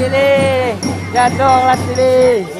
sini. Jatuh kelas sini.